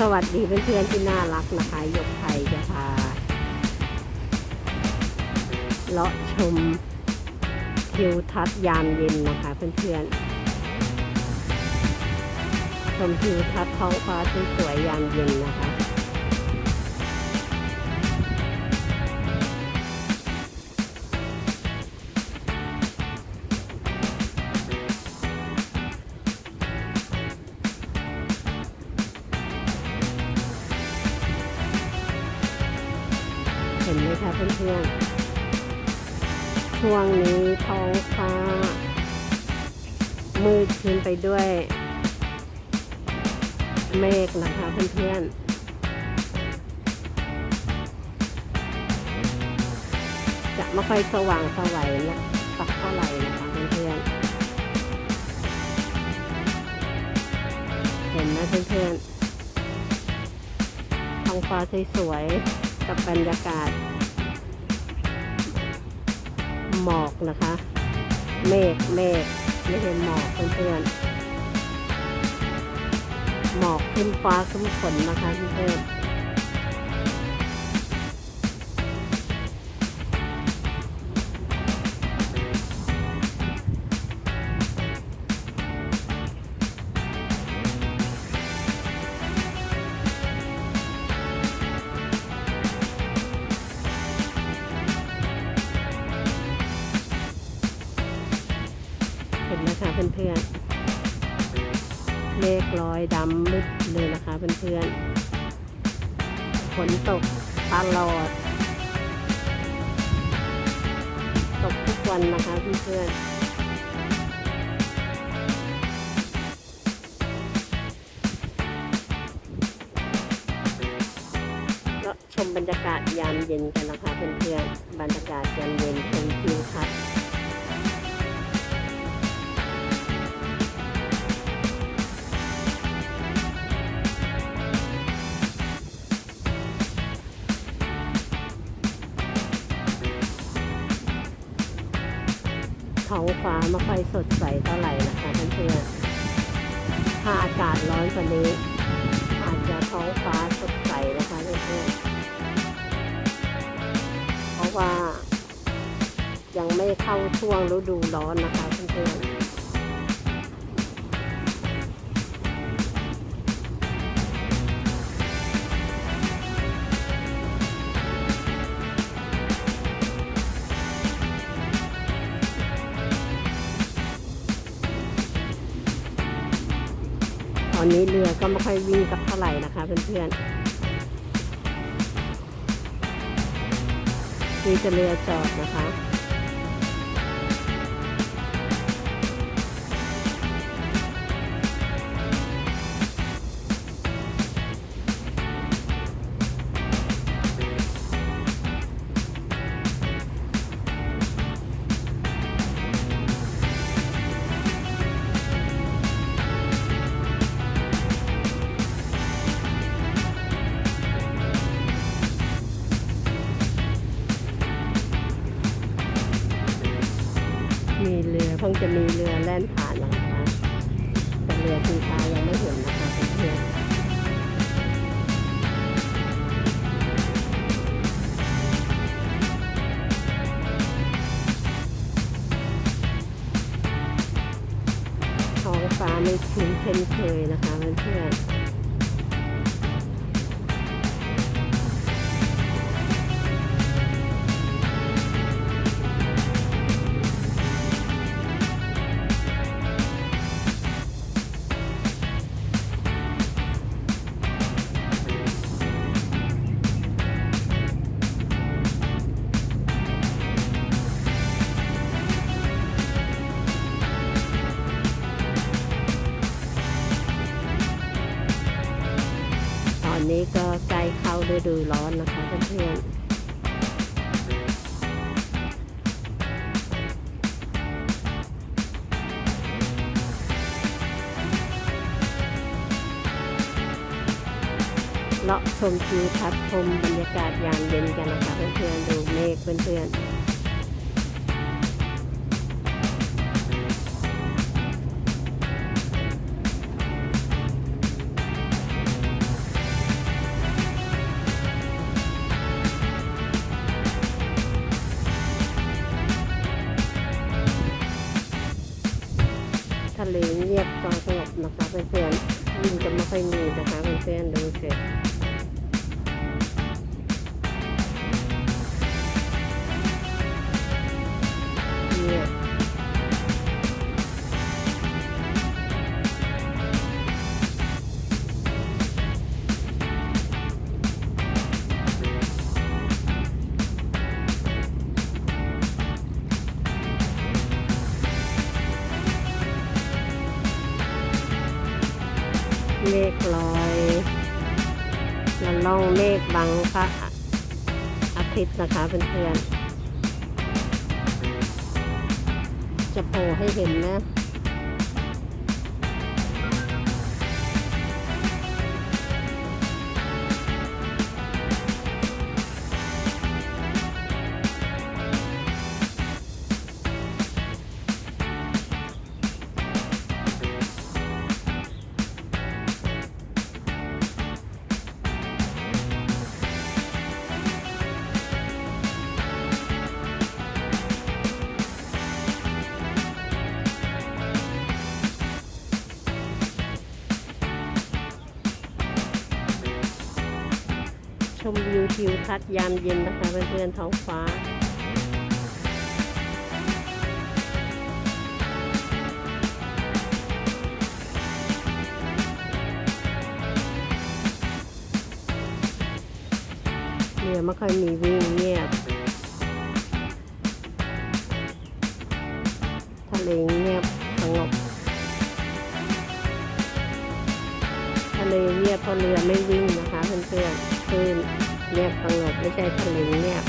สวัสดีเพื่อนๆที่น่ารักนะคะยกไทยจะพาเลาะชมทิวทัศน์ยามเย็นนะคะเพื่อนๆชมทิวทัศน์ท้องฟ้าสวยๆยามเย็นนะคะ ดขึ้นไปด้วยเมฆนะคะเพื่อนๆจะไม่ค่อยสว่างสวัยนะสักเท่าไหร่นะคะเพื่อนๆเห็นไหมเพื่อนๆท้องฟ้าสวยๆกับบรรยากาศ หมอกนะคะ เมฆเมฆไม่ใช่หมอกเพื่อนๆ หมอกขึ้นฟ้าขึ้นฝนนะคะที่เพื่อน มืดเลยนะคะเพื่อนๆฝนตกตลอด ตกทุกวันนะคะเพื่อนๆก็ชมบรรยากาศยามเย็นกันนะคะเพื่อนๆ บรรยากาศยามเย็นชมทิวทัศน์ ท้องฟ้าไม่ค่อยสดใสเท่าไหร่นะคะเพื่อนๆถ้าอากาศร้อนกว่านี้ อาจจะท้องฟ้าสดใสนะคะเพื่อนๆเพราะว่ายังไม่เข้าช่วงฤดูร้อนนะคะเพื่อนๆ ตอนนี้เรือก็ไม่ค่อยวิ่งกับเท่าไหร่นะคะเพื่อนๆมีแต่เรือจอดนะคะ ทิวทัศน์ชมบรรยากาศยามเย็นกันนะคะเพื่อนๆดูเมฆเพื่อนๆ ลินะคะเพื่อนๆจะโผล่ให้เห็นนะัศยามเย็นนะคะเพื่อนๆท้องฟ้าเนี่ยไม่ค่อยมีวิ่งเงียบ Itu.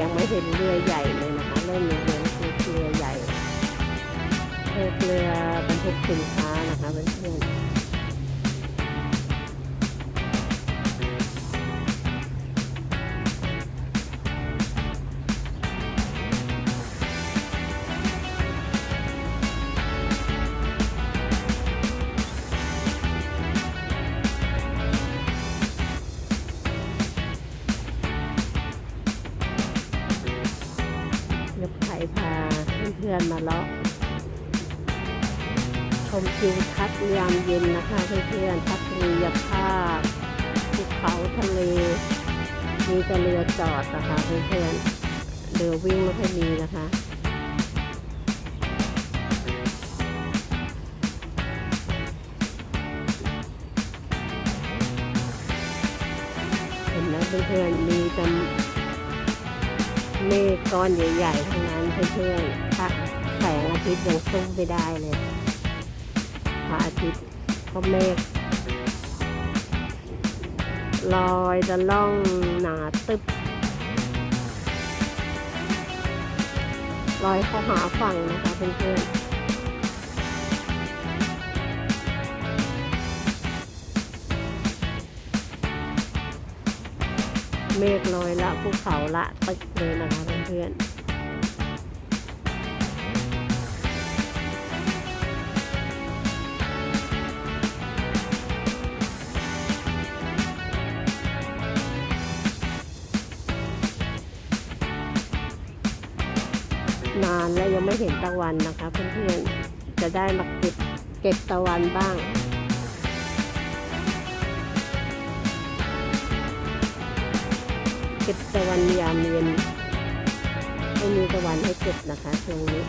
ยังไม่เห็นเรือใหญ่เลยนะคะเริ่มมีเรือคือเรือใหญ่เรือเรือบรรทุกสินค้านะคะเพื่อนๆ ได้เลยพระอาทิตย์ก็เมฆลอยจะล่องหนาตึบลอยเข้าหาฝั่งนะคะเพื่อนๆเมฆลอยละภูเขาละตึกเลยนะคะเพื่อนๆ เห็นตะวันนะคะเพื่อนๆจะได้มาเก็บเก็บตะวันบ้างเก็บตะวันยามเย็นไม่มีตะวันให้เก็บนะคะช่วงนี้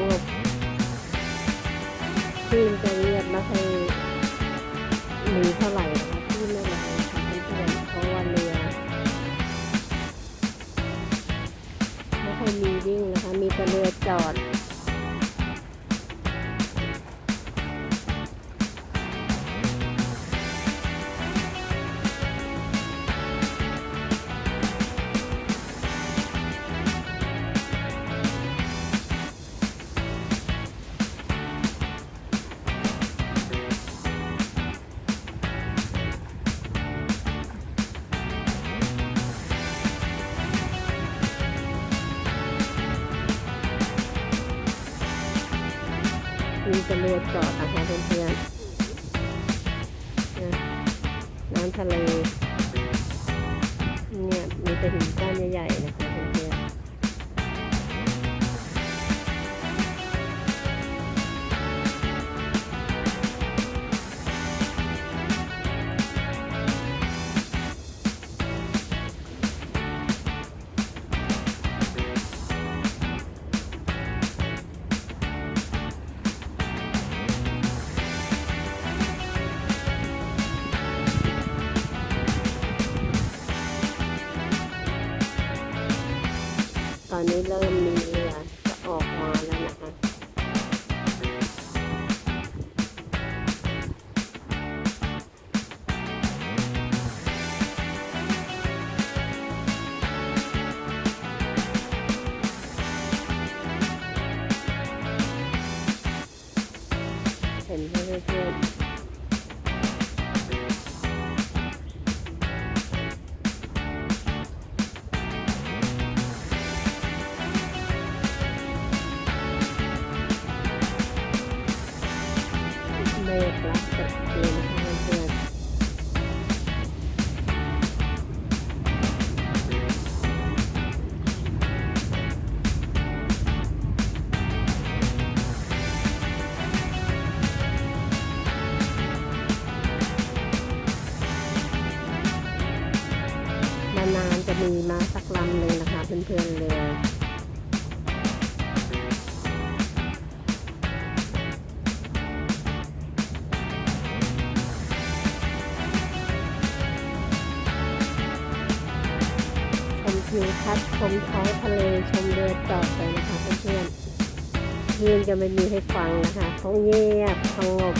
งบสงบคลื่นจะเงียบไม่ค่อยมีเท่าไหร่นะคะคลื่นไม่แรงค่ะเพื่อนๆเพราะว่าเรือไม่ค่อยมีวิ่งนะคะ มีแต่เรือจอด ๆต ทิวทัศน์ชมท้องทะเลชมเรือจอดไปนะคะเพื่อนเพื่อนจะไม่มีให้ฟังนะคะเขาเงียบสงบ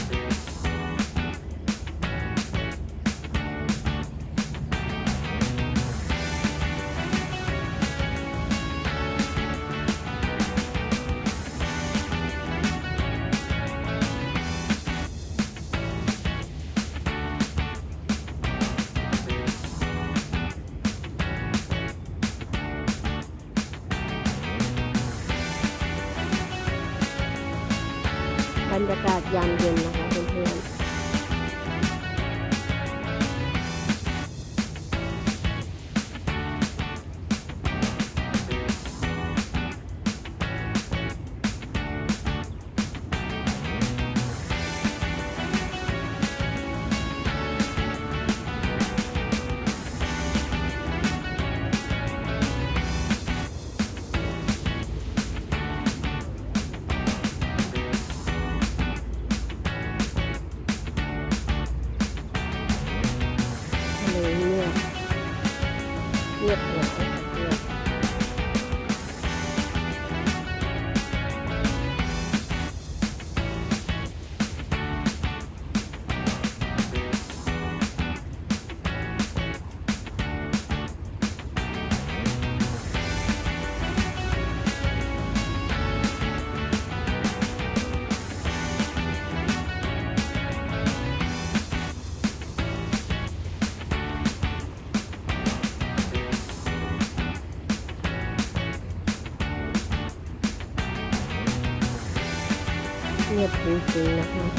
Ukraine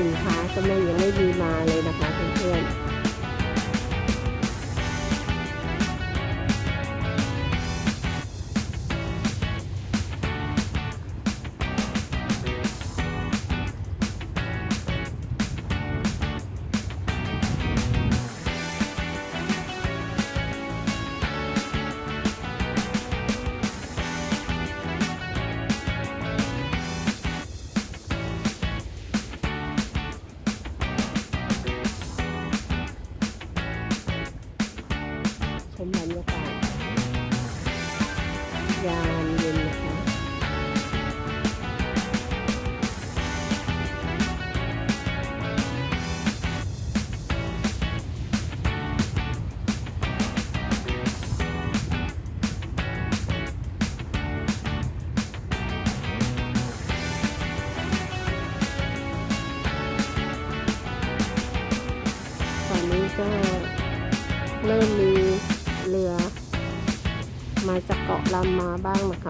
สินค้าก็ไม่ยังไม่มีมาเลยนะคะเพื่อน บ้างนะคะ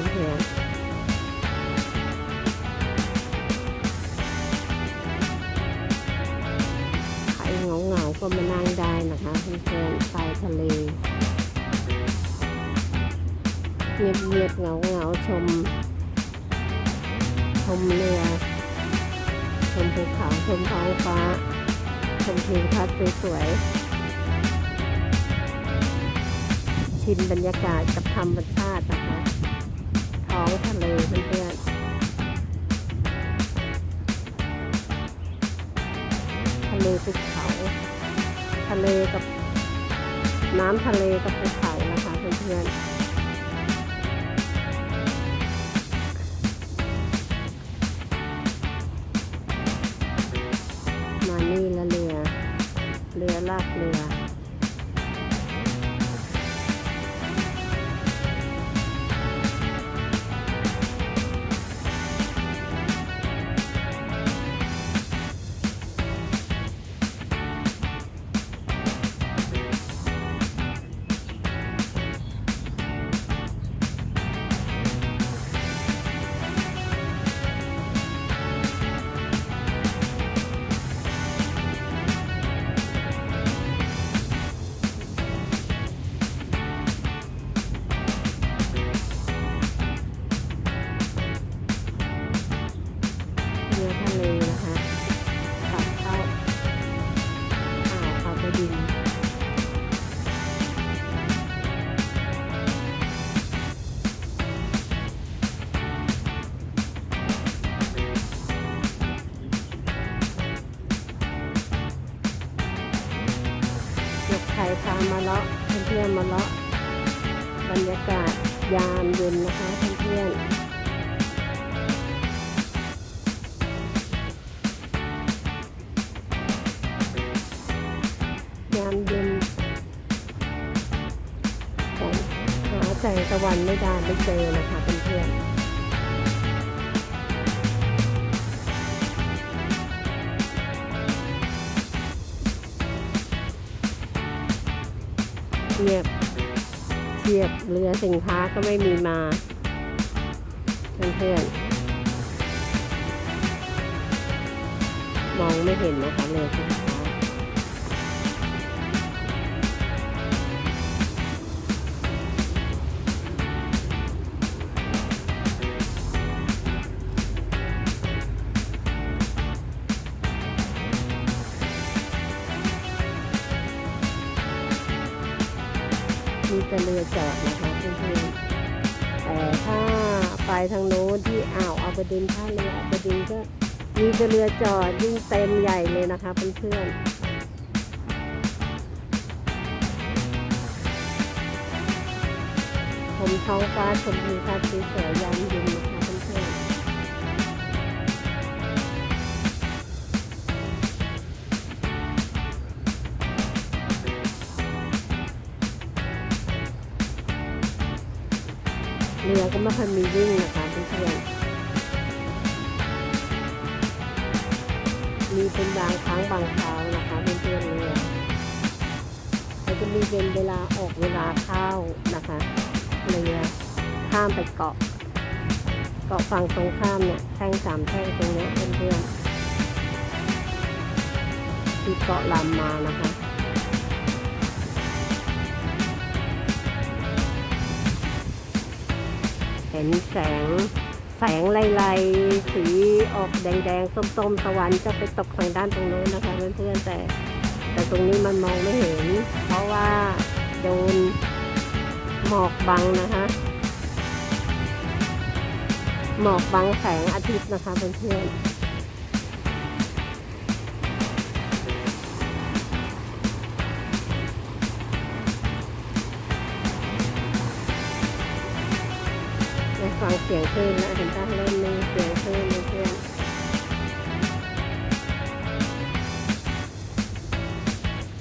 ากเรือเพื่อนๆใครเหงาเหงาๆก็มานั่งได้นะคะเพื่อนๆชายทะเล เงียบเงียบๆเหงาเหงาๆชม ชมเรือชมภูเขาชมท้องฟ้า ชมทิวทัศน์สวยๆชิมบรรยากาศกับธรรมชาติ ทะเลกับน้ำทะเลกับภูเขานะคะเพื่อนๆ ไม่เจอนะคะเพื่อนๆเงียบเทียบเรือสินค้าก็ไม่มีมาเพื่อนๆมองไม่เห็นนะคะ จอดนะคะเพื่อนๆแต่ถ้าไปทางโน้นที่อ่าวอาบดินท่าเรืออาบดินก็มีเรือจอดยิ่งเต็มใหญ่เลยนะคะเพื่อนๆชมท้องฟ้าชมทิวทัศน์สวยยามเย็นนะคะ ค่อยมีวิ่งนะคะเพื่อนๆมีเป็นบางครั้งบางคราวนะคะเพื่อนๆเรือแล้วก็มีเป็นเวลาออกเวลาเข้านะคะเรือข้ามไปเกาะ เกาะฝั่งตรงข้ามเนี่ยแท่งสามแท่งตรงเนี้ยเพื่อนๆที่เกาะลำมานะคะ ห็นแสง แสงไล่ๆสีออกแดงๆ ส้มๆตะวันจะไปตกทางด้านตรงโน้นนะคะเพื่อนๆแต่ แต่ตรงนี้มันมองไม่เห็น เพราะว่าโดนหมอกบังนะคะหมอกบังแสงอาทิตย์นะคะเพื่อนๆ สียงคลื่นแล้วเห็นป่ะเริ่มมีเสียงคลื่นเพื่อนๆ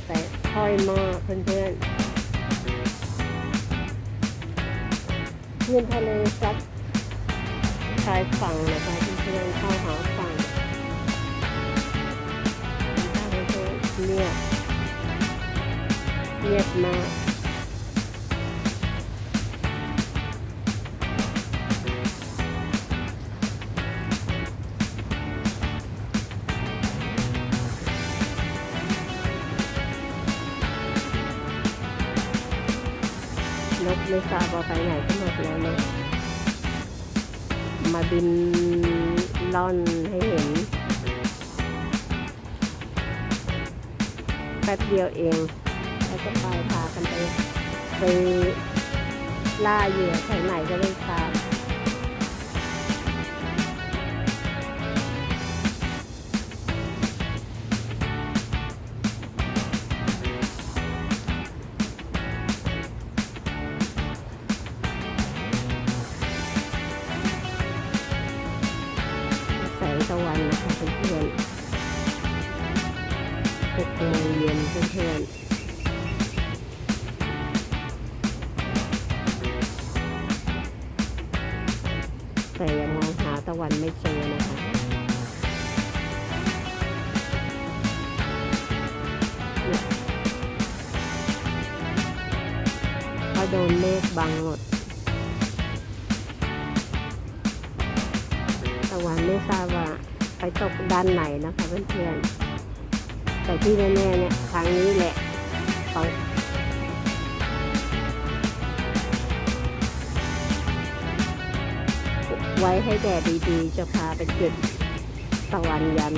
แต่ค่อยมากเพื่อนๆเพื่อนทะเลซัดชายฝั่งนะคะเพื่อนๆเข้าหาฝั่งถ้าเพื่อนๆเงียบเงียบมาก หนกันหมดแล้วเนาะมาบินล่อนให้เห็น แป๊บเดียวเอง แล้วก็ไปพากันไปไปล่าเหยื่อแถวไหนก็ไม่ทรา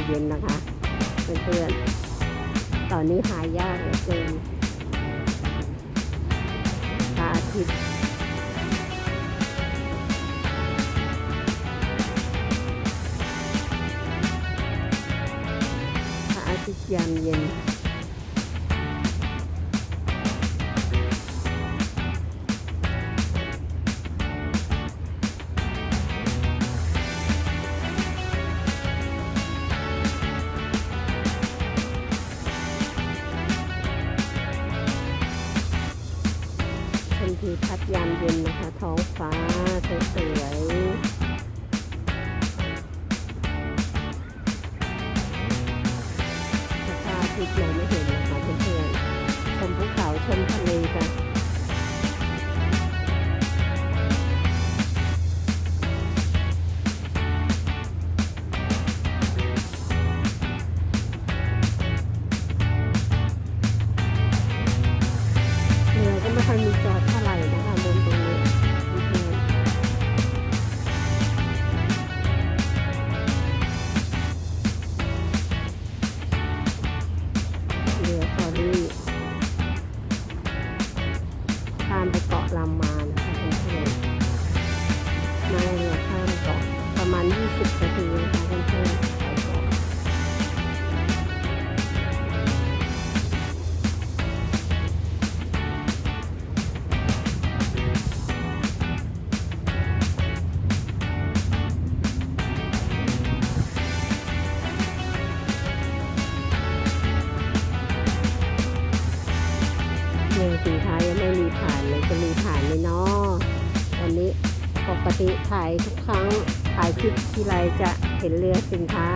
เย็นนะคะเพื่อนๆตอนนี้หายากเหลือเกินพระอาทิตย์พระอาทิตย์ยามเย็น ปเกาะมานะคะเพื่อนๆนั่งเรือข้ามเกาะประมาณ 20นาที ที่ไรจะเห็นเรือสินค้า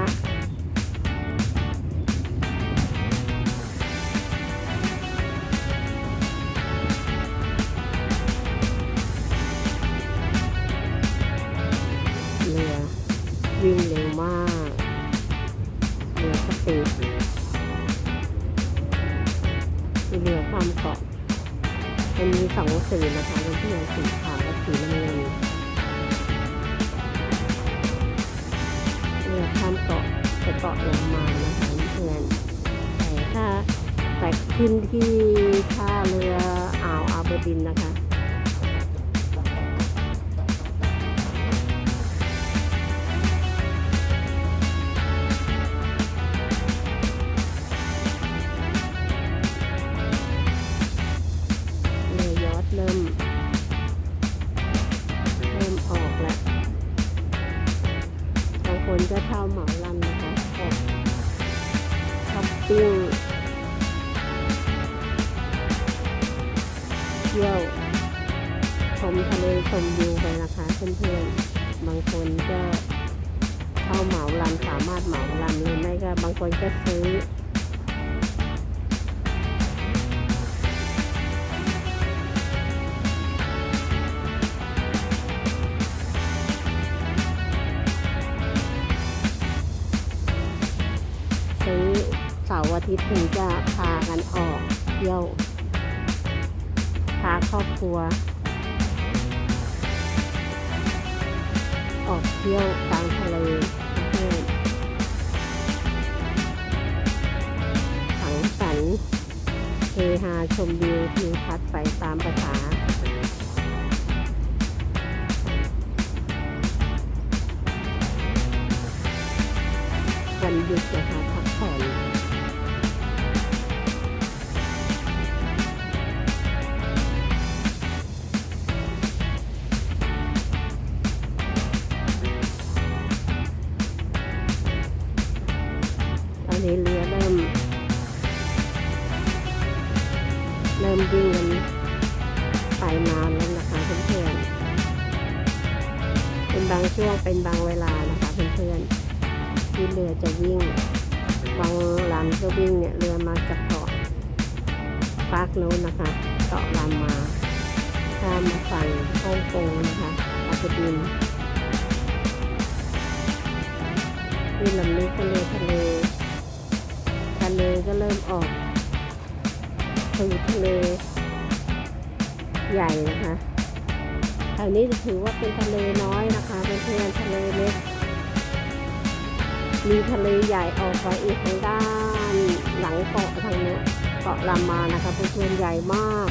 ลามานะคะเป็นเพื่อนใหญ่มาก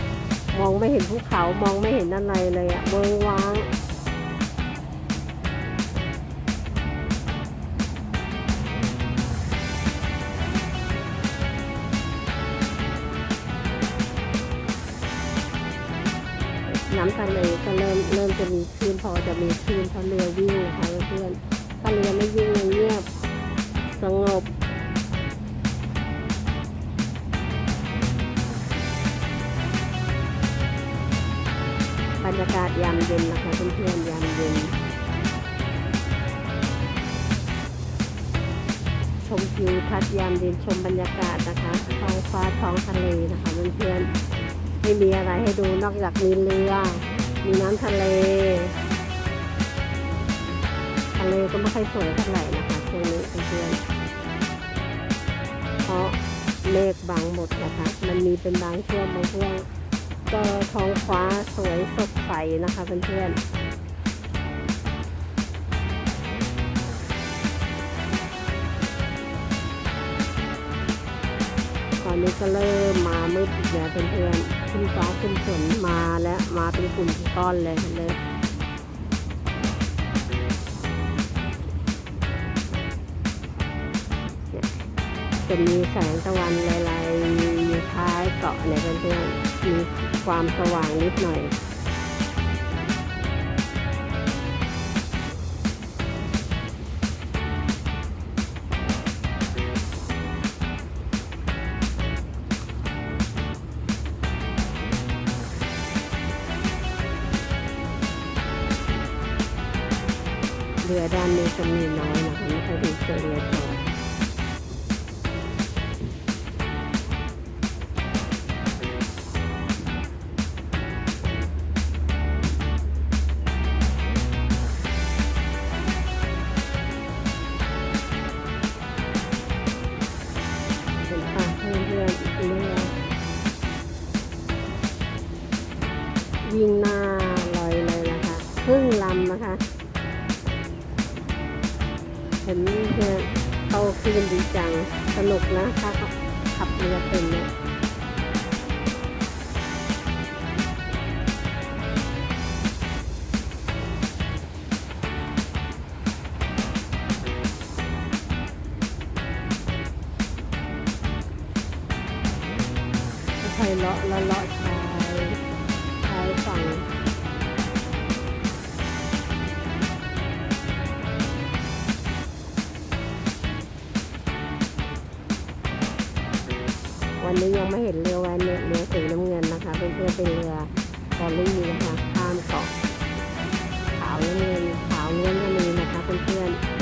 มองไม่เห็นภูเขามองไม่เห็นอะไรเลยอะเวิงว้างน้ำทะเลก็เริ่มเริ่มจะมีคลื่นพอจะมีคลื่นเพราะเรือวิ่งค่ะเพื่อนๆถ้าเรือไม่วิ่งเงียบสงบ รรยากาศยามเย็นนะคะเพื่อนๆยามเย็น ชมทิวทัศน์ยามเย็นชมบรรยากาศนะคะท้องฟ้าท้องทะเลนะคะเพื่อนๆไม่มีอะไรให้ดูนอกจากมีเรือ มีน้ำทะเลทะเลก็ไม่ค่อยสวยเท่าไหร่นะคะช่วงนี้เพื่อนๆเพราะเมฆบังหมดนะคะ มันมีเป็นบางช่วงบางช่วง ก็ท้องฟ้าสวยสดใสนะคะเพื่อนๆตอนนี้ก็เริ่มมามืดอีกแล้วเพื่อนๆขึ้นฟ้าขึ้นฝนมาแล้วมาเป็นกลุ่มเป็นก้อนเลยเลยจะมีแสงตะวันลายๆท้ายเกาะเนี่ยเพื่อนๆมี ความสว่างนิดหน่อยเรือด้านนี้จะมีน้อยนะคะไม่ค่อยด้เจอเรือันนี้ยังไม่เห็นเรือแวนเรือสีน้ำเงินนะคะ เป็นเพื่อนๆเป็นเรืออรี่นะคะข้ามเกาะขาวน้ำเงินขาวเงินก็มีนะคะเพื่อนๆ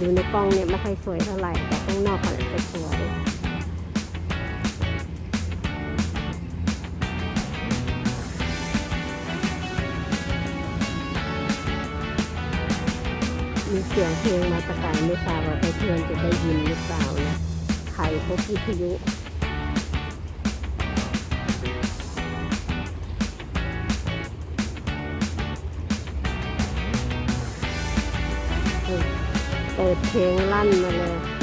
ดูในกล้องเนี่ยไม่ค่อยสวยเท่าไหร่แต่ข้างนอกอาจจะสวยมีเสียงเพลงมาตะกายไม่ทราบว่าเพื่อนจะได้ยินหรือเปล่านะใครพบวิทยุ เปิดเพลงลั่นมาเลย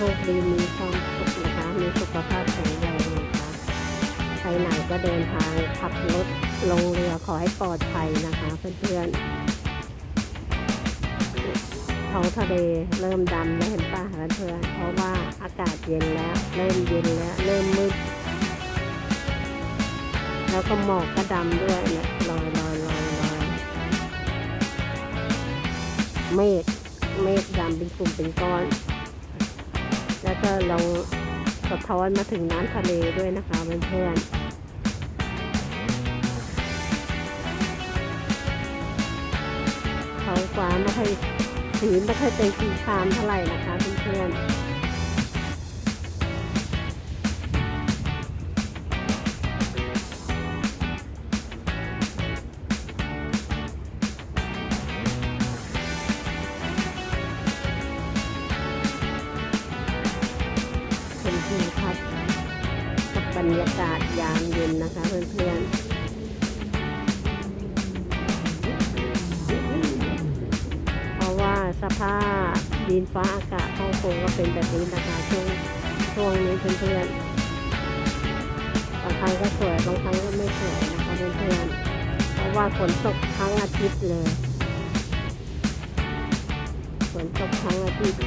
คดีมีความสุขนะคะ มีสุขภาพแข็งแรงนะคะไปไหนก็เดินทางขับรถลงเรือขอให้ปลอดภัยนะคะ เพื่อนๆท้องทะเลเริ่มดำแล้วเห็นป่ะเพื่อนๆเพราะว่าอากาศเย็นแล้วเริ่มเย็นแล้วเริ่มมืดแล้วก็หมอกก็ดำด้วยเนี่ยลอยลอยลอยลอยเมฆเมฆดำเป็นกลุ่มเป็นก้อน แล้วก็ลองสะท้อนมาถึงน้ำทะเลด้วยนะคะเพื่อนๆท้องฟ้าไม่ค่อยถืนไม่ค่อยเป็นสีคามเท่าไหร่นะคะเพื่อนๆ ครั้งก็สวยบางครั้งก็ไม่สวยนะคะเพื่อนๆเพราะว่าฝนตกทั้งอาทิตย์เลยฝนตกทั้งอาทิตย์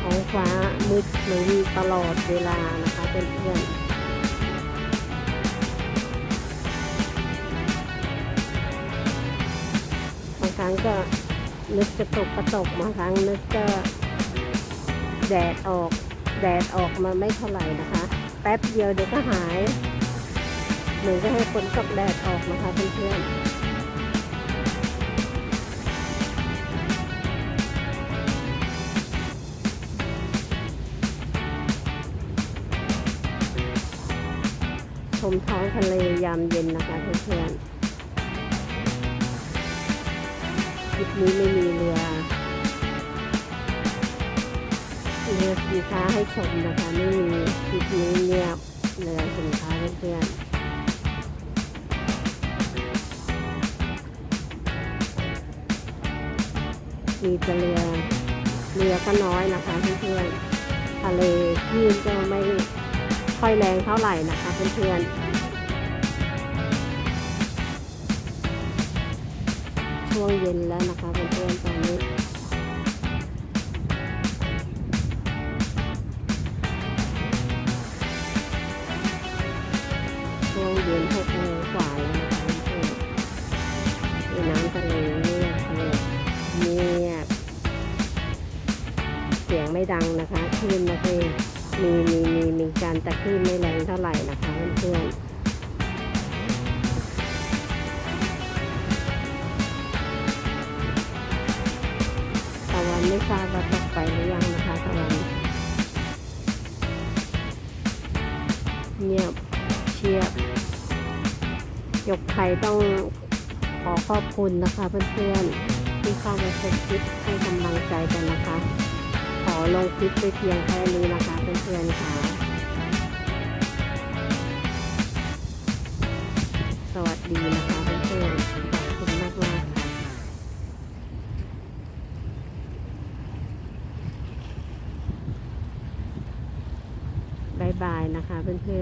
ท้องฟ้ามืดครึ้มตลอดเวลานะคะเพื่อนๆบางครั้งก็นึกจะตกก็ตกบางครั้งนึกก็ แดดออก แดดออกมาไม่เท่าไหร่นะคะ แป๊บเดียวเดี๋ยวก็หาย เหมือนจะให้ฝนตกแดดออกนะคะเพื่อนๆชมท้องทะเลยามเย็นนะคะเพื่อนๆคลิปนี้ไม่มีเรือ สินค้าให้ชมนะคะไม่มีคลิปนี้เงียบเรือสินค้าเพื่อนๆมีแต่เรือเรือก็น้อยนะคะเพื่อนๆทะเลคลื่นก็ไม่ค่อยแรงเท่าไหร่นะคะเพื่อนๆช่วงเย็นแล้วนะคะเพื่อนๆตอนนี้ งไม่ดังนะคะคลื่นไม่ค่อยมีมีมีมีการแต่คลื่นไม่แรงเท่าไหร่นะคะเพื่อนๆตะวันไม่ทราบว่าตกไปหรือยังนะคะตะวันเงียบเชียบยกไทยต้องขอขอบคุณนะคะเพื่อนๆที่เข้ามาชมคลิปให้กำลังใจกันนะคะ ลงคลิปไปเพียงแค่นี้นะคะเพื่อนๆค่ะ สวัสดีนะคะเพื่อนๆขอบคุณมากมากค่ะบายบายนะคะเพื่อนๆ